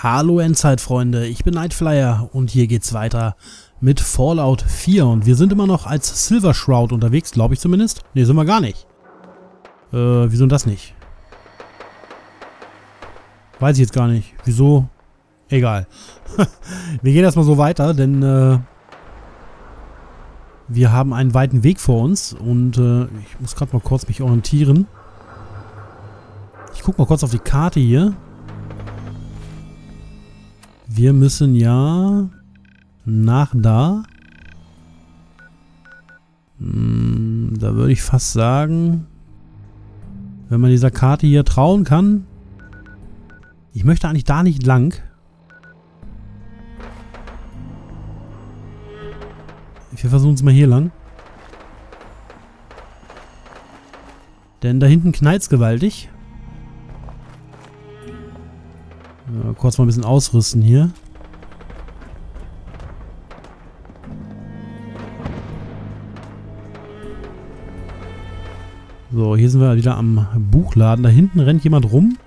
Hallo Endzeitfreunde, ich bin Nightflyer und hier geht's weiter mit Fallout 4 und wir sind immer noch als Silver Shroud unterwegs, glaube ich zumindest. Ne, sind wir gar nicht. Äh, wieso das nicht? Weiß ich jetzt gar nicht. Wieso? Egal. wir gehen erstmal so weiter, denn äh, wir haben einen weiten Weg vor uns und äh, ich muss gerade mal kurz mich orientieren. Ich gucke mal kurz auf die Karte hier. Wir müssen ja nach da. Hm, da würde ich fast sagen, wenn man dieser Karte hier trauen kann. Ich möchte eigentlich da nicht lang. Wir versuchen es mal hier lang. Denn da hinten knallt es gewaltig. Ja, kurz mal ein bisschen ausrüsten hier. So, hier sind wir wieder am Buchladen. Da hinten rennt jemand rum.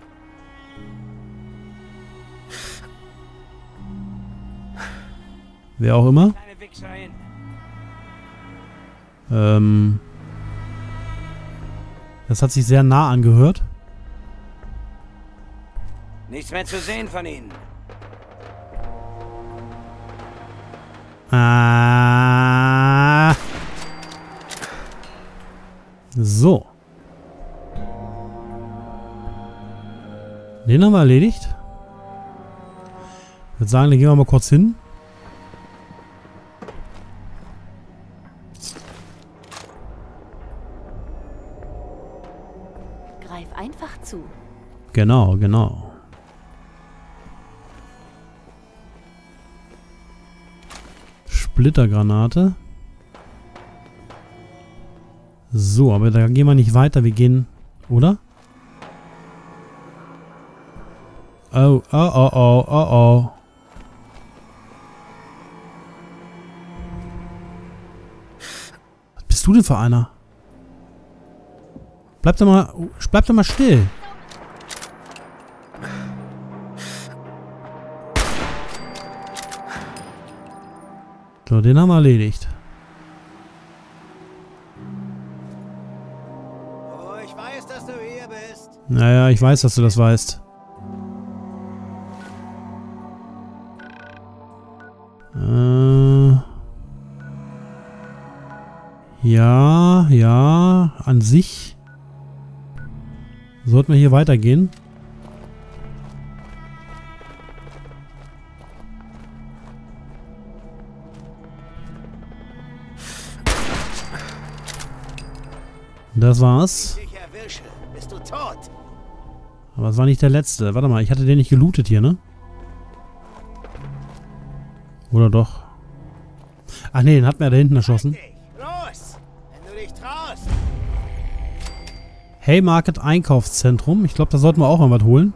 Wer auch immer. Ähm, das hat sich sehr nah angehört. Nichts mehr zu sehen von ihnen. Ah. So. Den haben wir erledigt. Ich würde sagen, dann gehen wir mal kurz hin. Greif einfach zu. Genau, genau. Splittergranate. So, aber da gehen wir nicht weiter. Wir gehen... Oder? Oh, oh, oh, oh, oh, oh. Was bist du denn für einer? Bleib doch mal... Bleib doch mal still. So, den haben wir erledigt. Oh, ich weiß, dass du hier bist. Naja, ich weiß, dass du das weißt. Äh. Ja, ja, an sich sollten wir hier weitergehen. Das war's. Aber es war nicht der letzte. Warte mal, ich hatte den nicht gelootet hier, ne? Oder doch? Ach nee, den hat mir da hinten erschossen. Traust. Haymarket Einkaufszentrum. Ich glaube, da sollten wir auch mal was holen.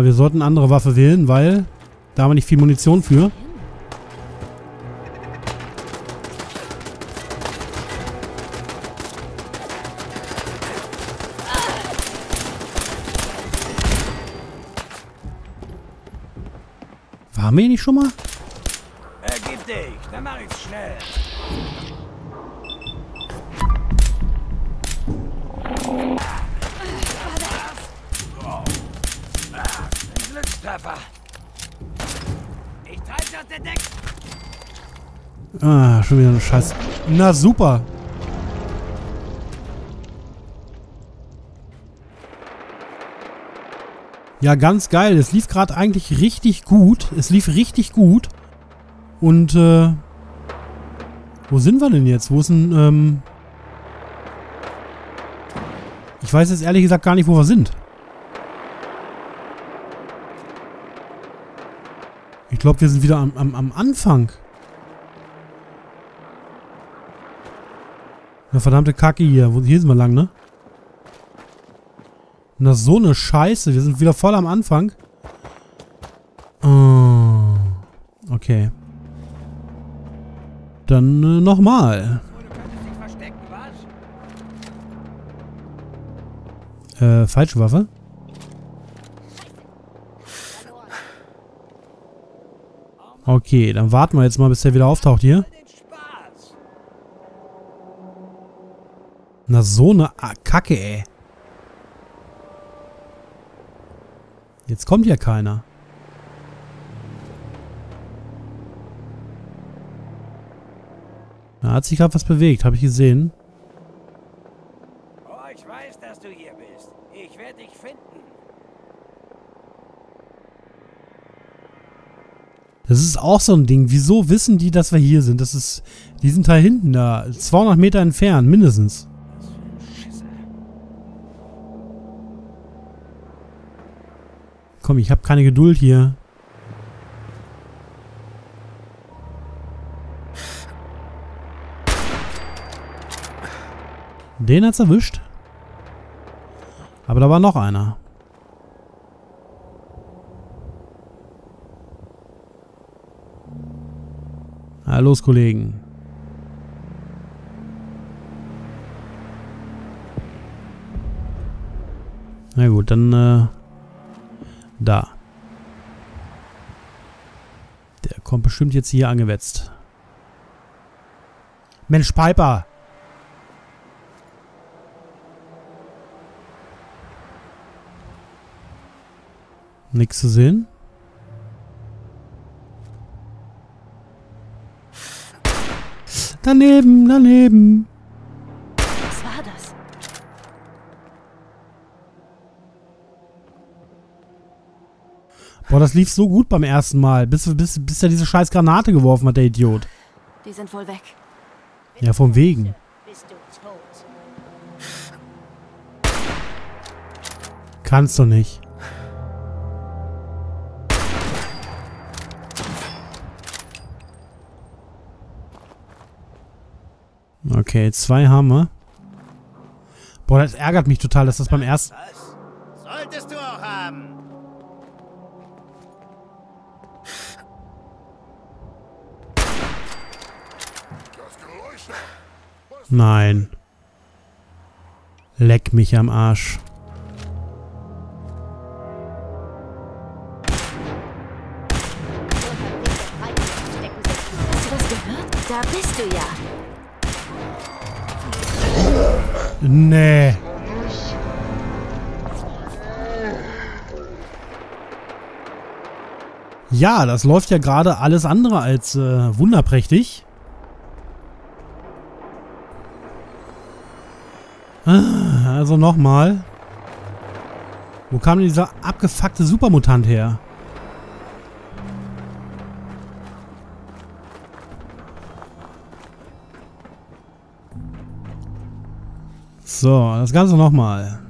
Aber wir sollten andere Waffe wählen, weil da haben wir nicht viel Munition für. Waren wir hier nicht schon mal? Ergib dich, dann mach ich's schnell. Ah, schon wieder ein Scheiß. Na super. Ja, ganz geil. Es lief gerade eigentlich richtig gut. Es lief richtig gut. Und, äh... Wo sind wir denn jetzt? Wo ist ein, ähm... Ich weiß jetzt ehrlich gesagt gar nicht, wo wir sind. Ich glaube, wir sind wieder am, am, am Anfang. Verdammte Kacke hier. Hier sind wir lang, ne? Und das ist so eine Scheiße. Wir sind wieder voll am Anfang. Oh. Okay. Dann äh, nochmal. Äh, falsche Waffe. Okay, dann warten wir jetzt mal, bis der wieder auftaucht hier. Na, so eine Kacke, ey. Jetzt kommt ja keiner. Da hat sich gerade was bewegt, habe ich gesehen. Oh, ich weiß, dass du hier bist. Ich werde dich finden. Das ist auch so ein Ding. Wieso wissen die, dass wir hier sind? Das ist, die sind da hinten da, 200 Meter entfernt, mindestens. Was für ein Schisser. Komm, ich habe keine Geduld hier. Den hat's erwischt. Aber da war noch einer. Na los, Kollegen. Na gut, dann äh, da. Der kommt bestimmt jetzt hier angewetzt. Mensch, Piper! Nix zu sehen. Daneben, daneben. Was war das? Boah, das lief so gut beim ersten Mal, bis, bis, bis er diese scheiß Granate geworfen hat, der Idiot. Die sind wohl weg. Ja, vom Wegen. Du? Kannst doch nicht. Okay, zwei haben wir. Boah, das ärgert mich total, dass das beim ersten... Nein. Leck mich am Arsch. Da bist du ja. Nee. Ja, das läuft ja gerade alles andere als äh, wunderprächtig. Also nochmal. Wo kam denn dieser abgefuckte Supermutant her? So, das Ganze nochmal.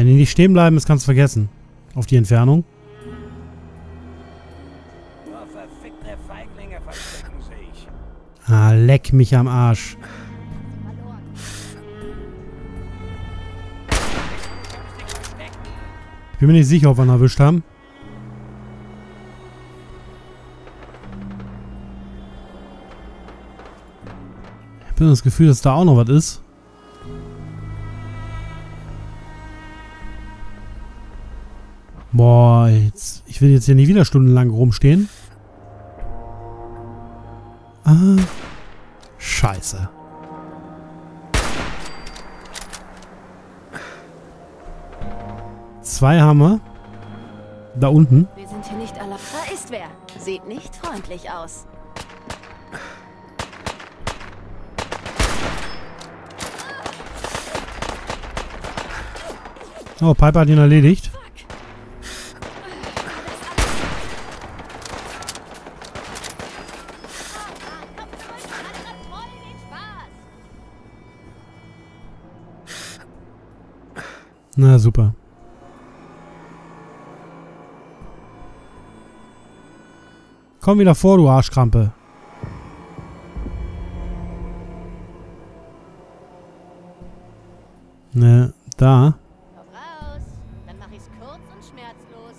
Wenn die nicht stehen bleiben, das kannst du vergessen. Auf die Entfernung. Ah, leck mich am Arsch. Ich bin mir nicht sicher, ob wir ihn erwischt haben. Ich habe das Gefühl, dass da auch noch was ist. Ich will jetzt hier nie wieder stundenlang rumstehen. Ah, scheiße. Zwei wir. Da unten. Wir sind hier nicht alle. Da ist wer. Sieht nicht freundlich aus. Oh, Piper hat ihn erledigt. Na super. Komm wieder vor, du Arschkrampe. Ne, da. Raus. Dann mach ich's kurz und schmerzlos.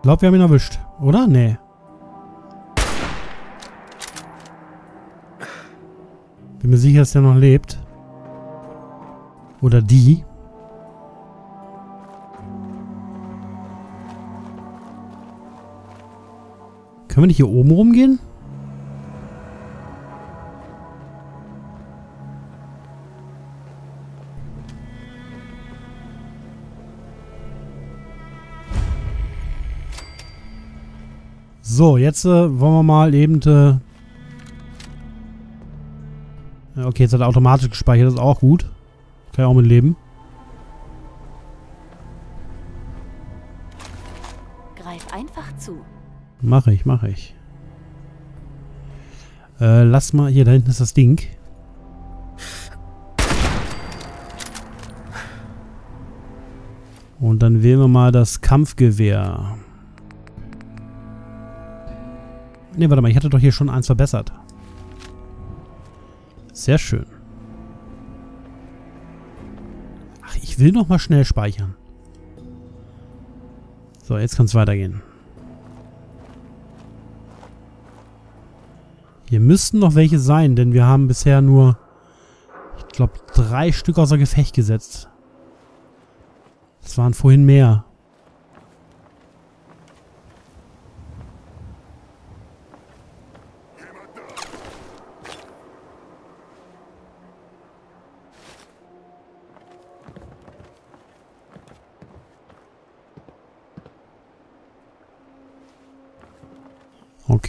Glaub, wir haben ihn erwischt. Oder? Nee. Bin mir sicher, dass der noch lebt. Oder die. Können wir nicht hier oben rumgehen? So, jetzt äh, wollen wir mal eben... Äh okay, jetzt hat er automatisch gespeichert, das ist auch gut. Kann ich auch mit leben. Greif einfach zu. Mache ich, mache ich. Äh, lass mal... Hier, da hinten ist das Ding. Und dann wählen wir mal das Kampfgewehr. Ne, warte mal, ich hatte doch hier schon eins verbessert. Sehr schön. Ich will noch mal schnell speichern. So, jetzt kann es weitergehen. Hier müssten noch welche sein, denn wir haben bisher nur, ich glaube, drei Stück außer Gefecht gesetzt. Das waren vorhin mehr.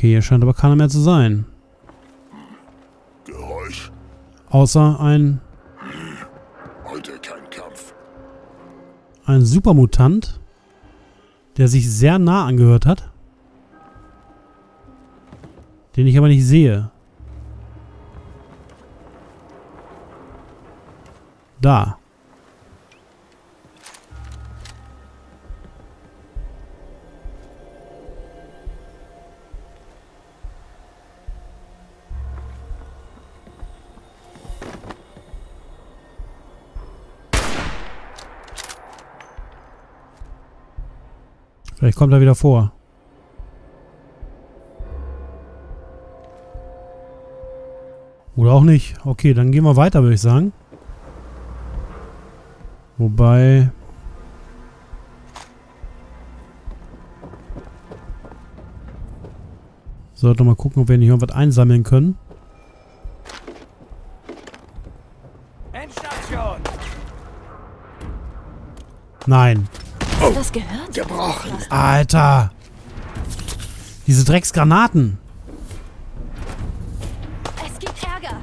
Okay, hier scheint aber keiner mehr zu sein. Geräusch. Außer ein, Heute kein Kampf. ein Supermutant, der sich sehr nah angehört hat. Den ich aber nicht sehe. Da. Vielleicht kommt er wieder vor. Oder auch nicht. Okay, dann gehen wir weiter, würde ich sagen. Wobei... Sollten wir mal gucken, ob wir nicht irgendwas einsammeln können. Endstation! Nein. Hast du das gehört? Gebrochen. Alter. Diese Drecksgranaten. Es gibt Ärger.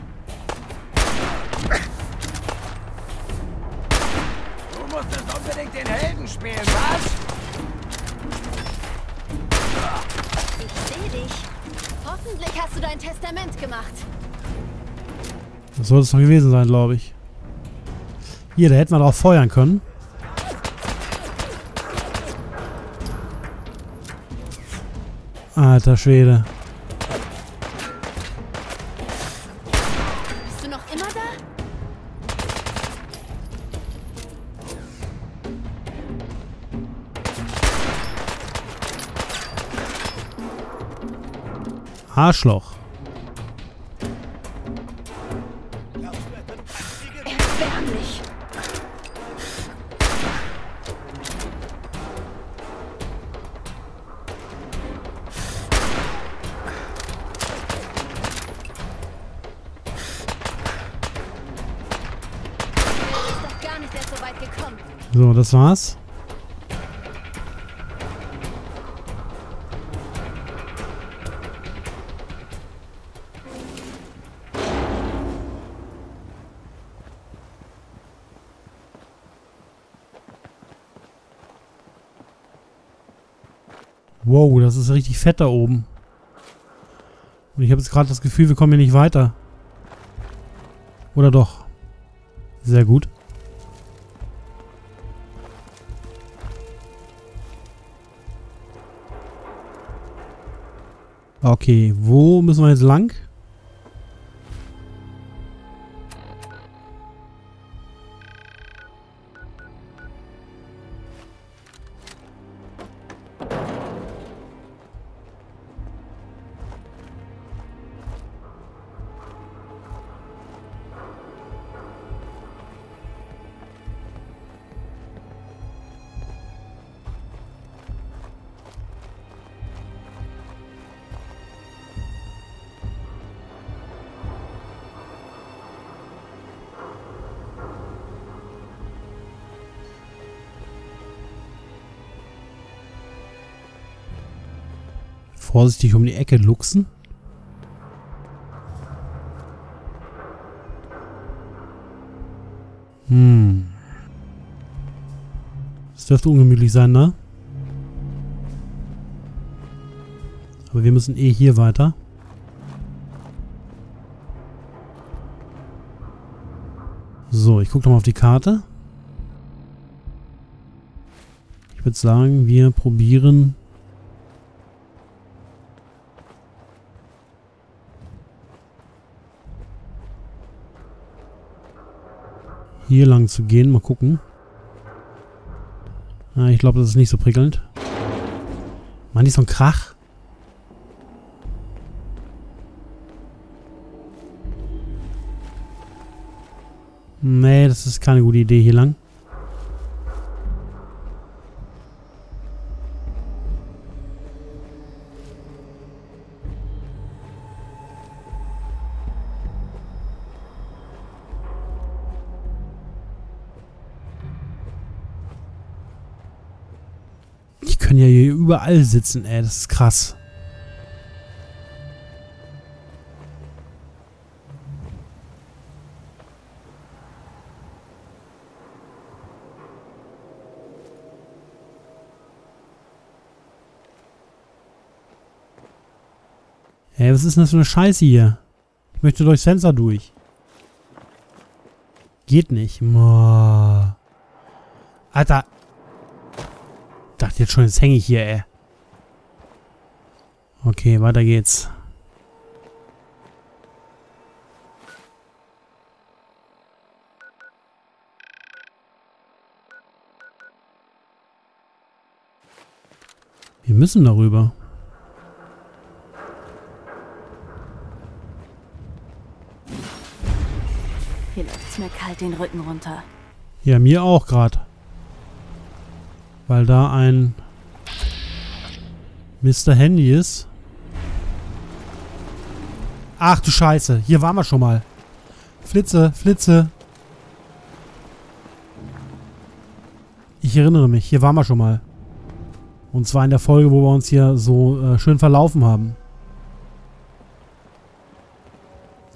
Du musstest unbedingt den Helden spielen, was? Ich sehe dich. Hoffentlich hast du dein Testament gemacht. Das soll es doch gewesen sein, glaube ich. Hier, da hätten wir drauf feuern können. Alter Schwede. Bist du noch immer da? Arschloch. War's. Wow, das ist richtig fett da oben. Und ich habe jetzt gerade das Gefühl, wir kommen hier nicht weiter. Oder doch? Sehr gut. Okay, wo müssen wir jetzt lang? Vorsichtig um die Ecke luchsen. Hm. Das dürfte ungemütlich sein, ne? Aber wir müssen eh hier weiter. So, ich gucke nochmal auf die Karte. Ich würde sagen, wir probieren hier lang zu gehen. Mal gucken. Ah, ich glaube, das ist nicht so prickelnd. Mann, ist so ein Krach. Nee, das ist keine gute Idee hier lang. Überall sitzen, ey. Das ist krass. Ey, was ist denn das für eine Scheiße hier? Ich möchte durchs Fenster durch. Geht nicht. Boah. Alter, dachte jetzt schon, jetzt hänge ich hier, ey. Okay, weiter geht's. Wir müssen darüber. Hier läuft's mir kalt den Rücken runter. Ja, mir auch gerade. Weil da ein Mr. Handy ist. Ach du Scheiße, hier waren wir schon mal. Flitze, Flitze. Ich erinnere mich, hier waren wir schon mal. Und zwar in der Folge, wo wir uns hier so äh, schön verlaufen haben.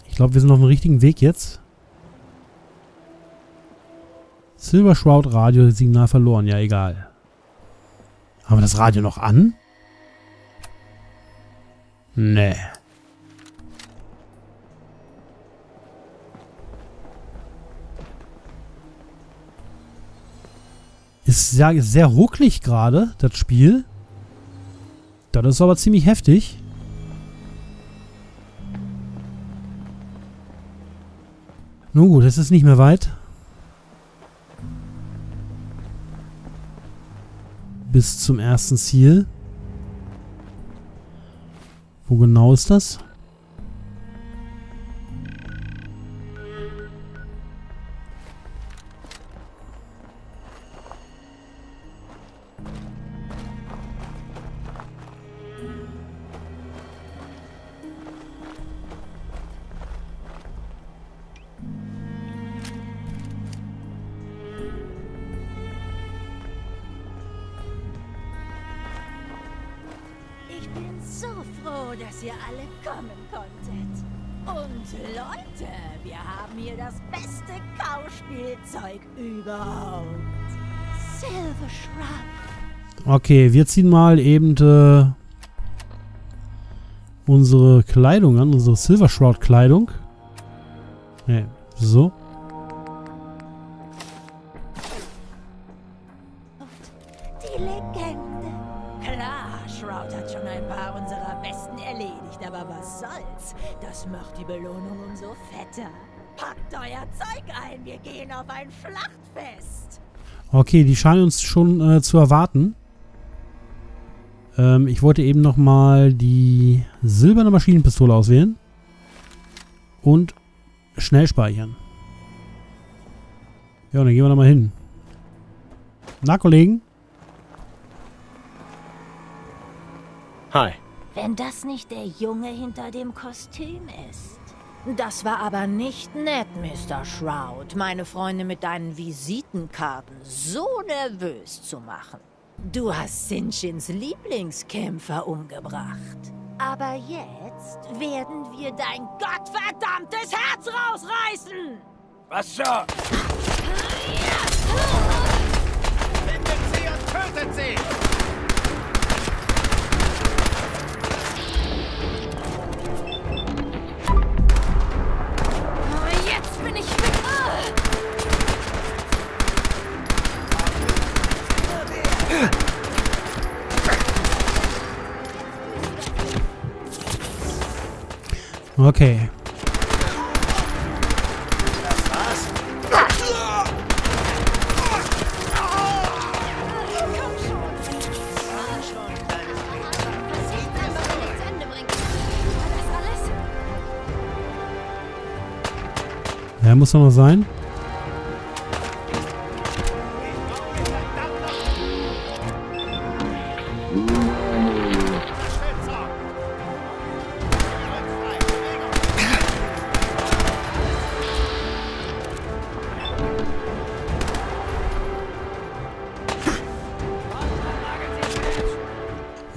Ich glaube, wir sind auf dem richtigen Weg jetzt. Silver Shroud Radiosignal verloren, ja egal. Haben wir das Radio noch an? Nee. Ist sehr, sehr rucklig gerade, das Spiel. Das ist aber ziemlich heftig. Nun gut, es ist nicht mehr weit. Bis zum ersten Ziel. Wo genau ist das? Hier das beste Kauspielzeug überhaupt. Silver Shrub. Okay, wir ziehen mal eben äh, unsere Kleidung an, unsere Silver Shroud Kleidung. Nee, so. Wir gehen auf ein Schlachtfest. Okay, die scheinen uns schon äh, zu erwarten. Ähm, ich wollte eben nochmal die silberne Maschinenpistole auswählen. Und schnell speichern. Ja, und dann gehen wir nochmal hin. Na, Kollegen? Hi. Wenn das nicht der Junge hinter dem Kostüm ist. Das war aber nicht nett, Mr. Shroud, meine Freunde mit deinen Visitenkarten so nervös zu machen. Du hast Sinchins Lieblingskämpfer umgebracht. Aber jetzt werden wir dein gottverdammtes Herz rausreißen! Was so? Findet sie und tötet sie! Alles? Ja, muss doch noch sein.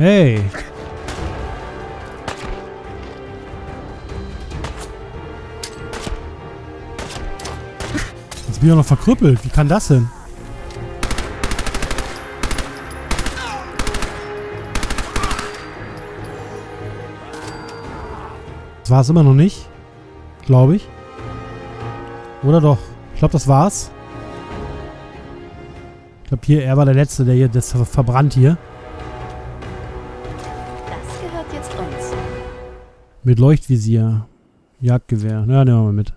Hey. Jetzt bin ich auch noch verkrüppelt. Wie kann das denn? Das war es immer noch nicht. Glaube ich. Oder doch? Ich glaube, das war's. Ich glaube, hier, er war der Letzte, der hier, das ver- verbrannt hier. Mit Leuchtvisier. Jagdgewehr. Ja, nehmen wir mal mit.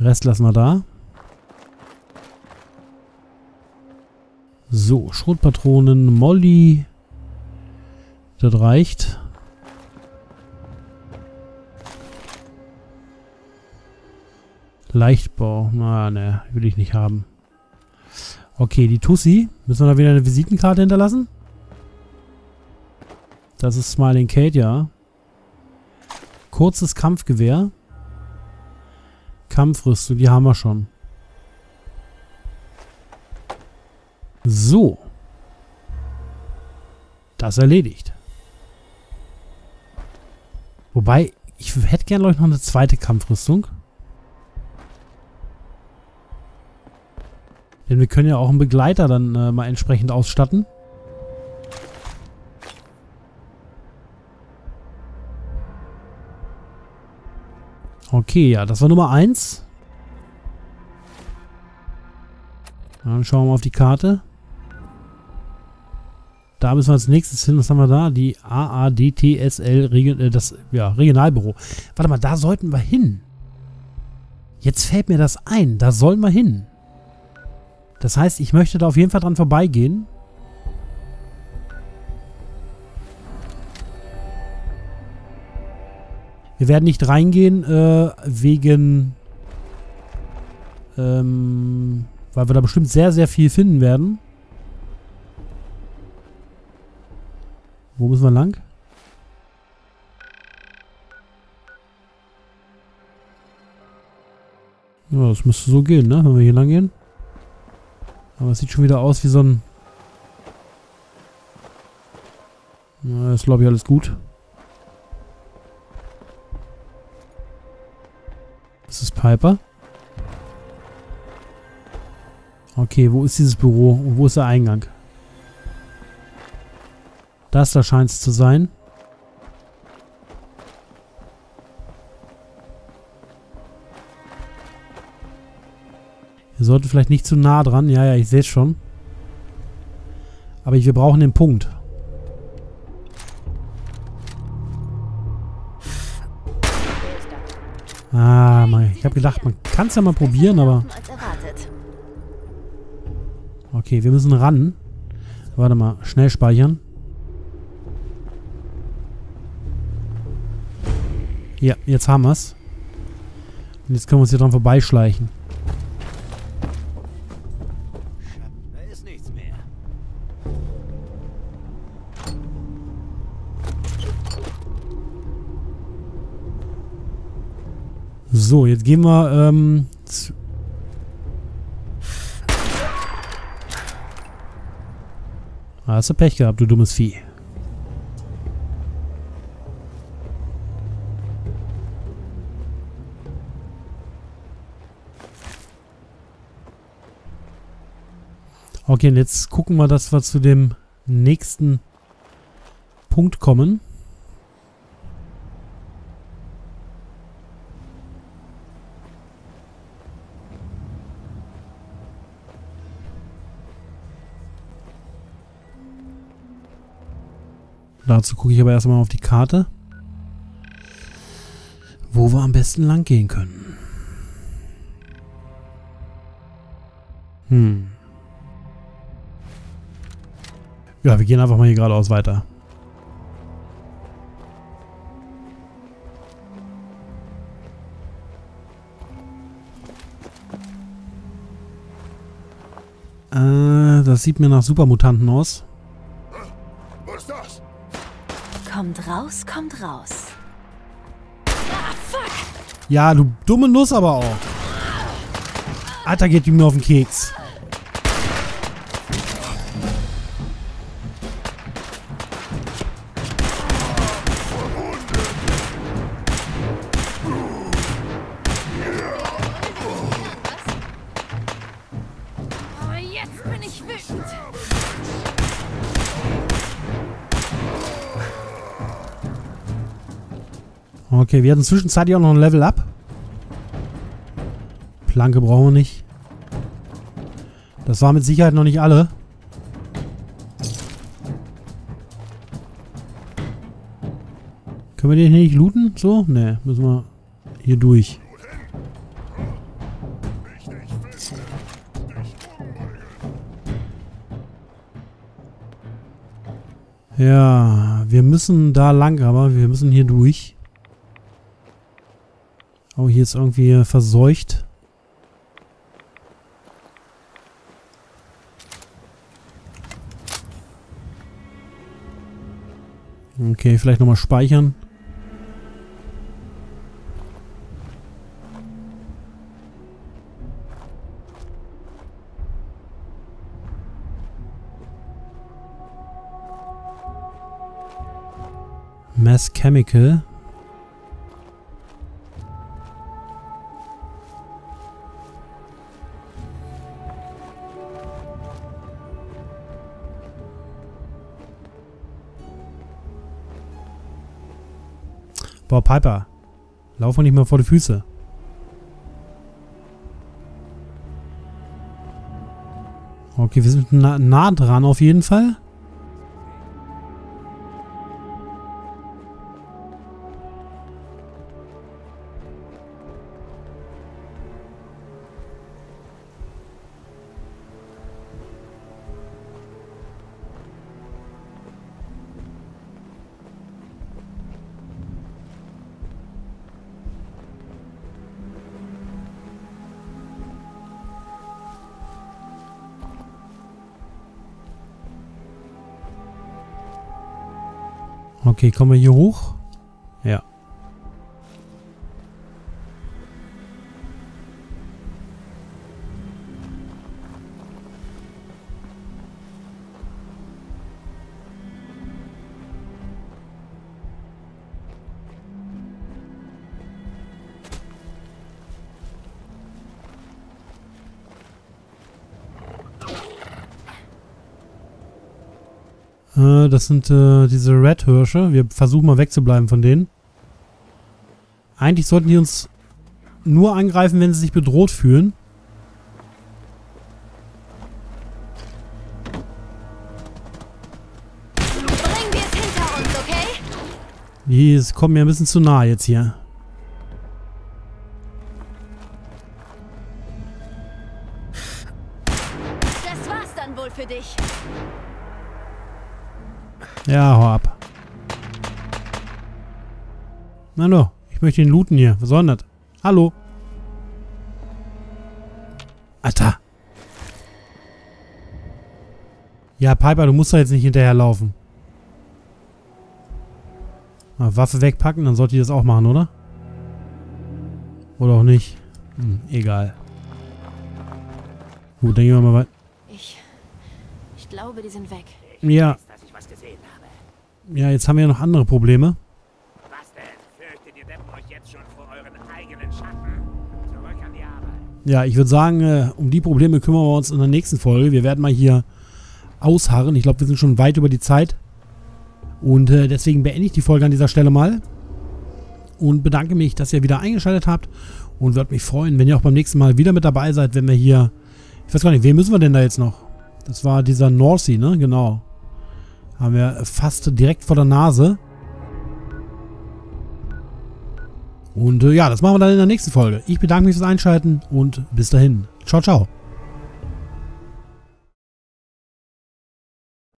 Rest lassen wir da. So, Schrotpatronen, Molly. Das reicht. Leichtbau. Na, ne, will ich nicht haben. Okay, die Tussi. Müssen wir da wieder eine Visitenkarte hinterlassen? Das ist Smiling Kate, ja. Kurzes Kampfgewehr. Kampfrüstung, die haben wir schon. So. Das erledigt. Wobei, ich hätte gerne, noch eine zweite Kampfrüstung. Denn wir können ja auch einen Begleiter dann äh, mal entsprechend ausstatten. Okay, ja, das war Nummer 1. Dann schauen wir mal auf die Karte. Da müssen wir als nächstes hin. Was haben wir da? Die AADTSL, äh, das ja, Regionalbüro. Warte mal, da sollten wir hin. Jetzt fällt mir das ein. Da sollen wir hin. Das heißt, ich möchte da auf jeden Fall dran vorbeigehen. Wir werden nicht reingehen, äh, wegen... Ähm, weil wir da bestimmt sehr, sehr viel finden werden. Wo müssen wir lang? Ja, das müsste so gehen, ne? Wenn wir hier lang gehen. Aber es sieht schon wieder aus wie so ein... Ja, ist glaube ich alles gut. Das ist Piper. Okay, wo ist dieses Büro? Und wo ist der Eingang? Das da scheint es zu sein. Wir sollten vielleicht nicht zu nah dran. Ja, ja, ich sehe es schon. Aber wir brauchen den Punkt. Ich habe gedacht, man kann es ja mal probieren, aber... Okay, wir müssen ran. Warte mal, schnell speichern. Ja, jetzt haben wir's. Und jetzt können wir uns hier dran vorbeischleichen. So, jetzt gehen wir, ähm... Ah, Hast du Pech gehabt, du dummes Vieh. Okay, und jetzt gucken wir, dass wir zu dem nächsten Punkt kommen. Dazu gucke ich aber erstmal auf die Karte. Wo wir am besten lang gehen können. Hm. Ja, wir gehen einfach mal hier geradeaus weiter. Äh, das sieht mir nach Supermutanten aus. Kommt raus, kommt raus. Ja, du dumme Nuss aber auch. Alter, geht die mir auf den Keks. Okay, wir hatten zwischenzeitlich auch noch ein Level Up. Planke brauchen wir nicht. Das war mit Sicherheit noch nicht alle. Können wir den hier nicht looten? So? Ne, müssen wir hier durch. Ja, wir müssen da lang, aber wir müssen hier durch. Oh, hier ist irgendwie verseucht. Okay, vielleicht nochmal speichern. Mass Chemical. Boah, Piper. Lauf mal nicht mehr vor die Füße. Okay, wir sind nah, nah dran auf jeden Fall. Okay, kommen wir hier hoch? Äh, das sind äh, diese Red-Hirsche. Wir versuchen mal wegzubleiben von denen. Eigentlich sollten die uns nur angreifen, wenn sie sich bedroht fühlen. Bringen wir es hinter uns, okay? Die kommen mir ein bisschen zu nah jetzt hier. Möchte ihn looten hier. Was soll denn das? Hallo. Alter. Ja, Piper, du musst da jetzt nicht hinterherlaufen. Mal Waffe wegpacken, dann sollte ich das auch machen, oder? Oder auch nicht. Hm, egal. Gut, dann gehen wir mal weiter. Ich. Ich glaube, die sind weg. Ja, ja, jetzt haben wir ja noch andere Probleme. Ja, ich würde sagen, äh, um die Probleme kümmern wir uns in der nächsten Folge. Wir werden mal hier ausharren. Ich glaube, wir sind schon weit über die Zeit. Und äh, deswegen beende ich die Folge an dieser Stelle mal. Und bedanke mich, dass ihr wieder eingeschaltet habt. Und würde mich freuen, wenn ihr auch beim nächsten Mal wieder mit dabei seid, wenn wir hier... Ich weiß gar nicht, wen müssen wir denn da jetzt noch? Das war dieser Norsey, ne? Genau. Haben wir fast direkt vor der Nase. Und äh, ja, das machen wir dann in der nächsten Folge. Ich bedanke mich fürs Einschalten und bis dahin. Ciao, ciao.